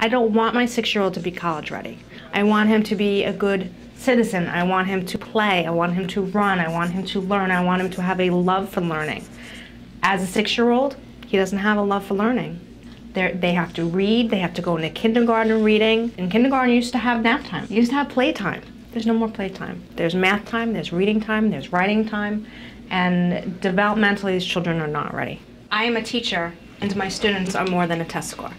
I don't want my six-year-old to be college ready. I want him to be a good citizen. I want him to play. I want him to run. I want him to learn. I want him to have a love for learning. As a six-year-old, he doesn't have a love for learning. They're, they have to read, they have to go into kindergarten reading. In kindergarten, you used to have nap time. You used to have playtime. There's no more playtime. There's math time, there's reading time, there's writing time, and developmentally, these children are not ready. I am a teacher, and my students are more than a test score.